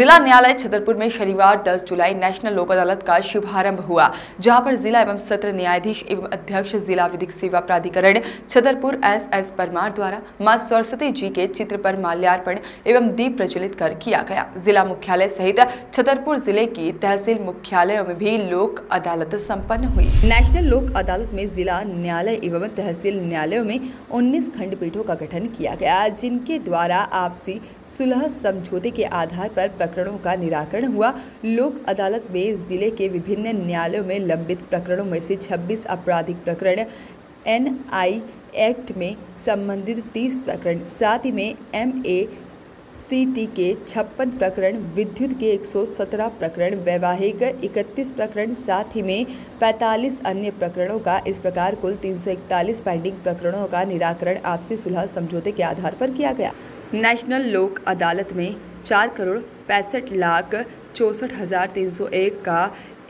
जिला न्यायालय छतरपुर में शनिवार 10 जुलाई, नेशनल लोक अदालत का शुभारंभ हुआ, जहाँ पर जिला एवं सत्र न्यायाधीश एवं अध्यक्ष, जिला विधिक सेवा प्राधिकरण छतरपुर एस एस परमार द्वारा माँ सरस्वती जी के चित्र पर माल्यार्पण एवं दीप प्रज्वलित कर किया गया। जिला मुख्यालय सहित छतरपुर ज़िले की तहसील मुख्यालयों में भी लोक अदालत सम्पन्न हुई। नेशनल लोक अदालत में जिला न्यायालय एवं तहसील न्यायालयों में उन्नीस खंडपीठों का गठन किया गया, जिनके द्वारा आपसी सुलह समझौते के आधार पर प्रकरणों का निराकरण हुआ। लोक अदालत में ज़िले के विभिन्न न्यायालयों में लंबित प्रकरणों में से 26 आपराधिक प्रकरण, एनआई एक्ट में संबंधित 30 प्रकरण, साथ ही में एम ए सी टी के छप्पन प्रकरण, विद्युत के 117 प्रकरण, वैवाहिक 31 प्रकरण, साथ ही में 45 अन्य प्रकरणों का इस प्रकार कुल 341 पेंडिंग प्रकरणों का निराकरण आपसी सुलह समझौते के आधार पर किया गया। नेशनल लोक अदालत में चार करोड़ पैंसठ लाख चौंसठ हज़ार तीन सौ एक का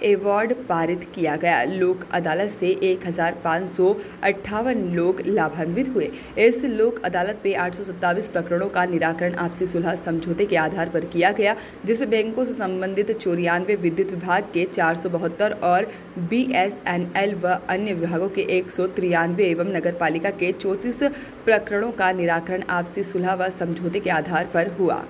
अवार्ड पारित किया गया। लोक अदालत से एक हज़ार पाँच सौ अट्ठावन लोग लाभान्वित हुए। इस लोक अदालत में आठ सौ सत्ताईस प्रकरणों का निराकरण आपसी सुलह समझौते के आधार पर किया गया, जिसमें बैंकों से संबंधित चौरानवे विद्युत विभाग के चार सौ बहत्तर और बी एस एन एल व अन्य विभागों के एक सौ तिरानवे एवं नगर पालिका के चौंतीस प्रकरणों का निराकरण आपसी सुलह व समझौते के आधार पर हुआ।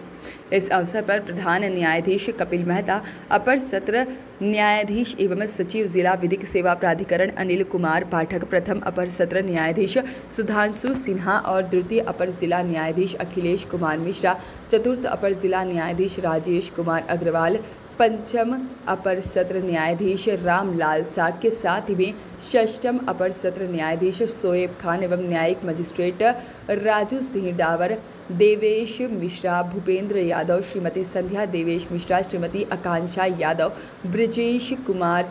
इस अवसर पर प्रधान न्यायाधीश कपिल मेहता, अपर सत्र न्यायाधीश एवं सचिव जिला विधिक सेवा प्राधिकरण अनिल कुमार, पाठक प्रथम अपर सत्र न्यायाधीश सुधांशु सिन्हा और द्वितीय अपर जिला न्यायाधीश अखिलेश कुमार मिश्रा, चतुर्थ अपर जिला न्यायाधीश राजेश कुमार अग्रवाल पंचम अपर सत्र न्यायाधीश रामलाल साग के साथ ही षष्टम अपर सत्र न्यायाधीश सोएब खान एवं न्यायिक मजिस्ट्रेट राजू सिंह डावर, देवेश मिश्रा, भूपेंद्र यादव, श्रीमती संध्या देवेश मिश्रा, श्रीमती आकांक्षा यादव, ब्रजेश कुमार,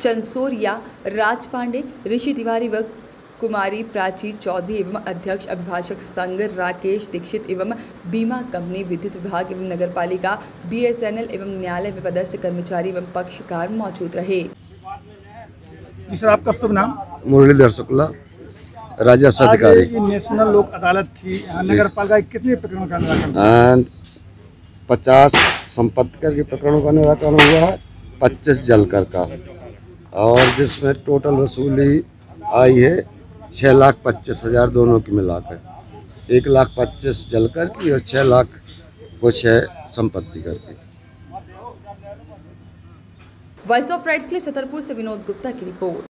चंसोरिया, राज पांडे, ऋषि तिवारी व कुमारी प्राची चौधरी एवं अध्यक्ष अभिभाषक संघ राकेश दीक्षित एवं बीमा कंपनी विद्युत विभाग एवं नगर पालिका बीएसएनएल एवं न्यायालय में पदस्थ कर्मचारी एवं पक्षकार मौजूद रहे। सर आपका शुभ नाम? मुरलीधर शुक्ला राजस्व अधिकारी नेशनल लोक अदालत थी नगर पालिका कितने प्रकरणों का निराकरण पचास संपत्ति कर के प्रकरणों का निराकरण हुआ है पच्चीस जलकर का। और जिसमें टोटल वसूली आई है छः लाख पच्चीस हज़ार दोनों की मिलाकर। एक लाख पच्चीस जल कर की और छः लाख कुछ है संपत्ति करके वॉइस ऑफ़ राइट्स के लिए छतरपुर से विनोद गुप्ता की रिपोर्ट।